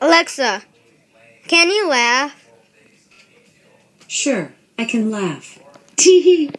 Alexa, can you laugh? Sure, I can laugh. Tee hee.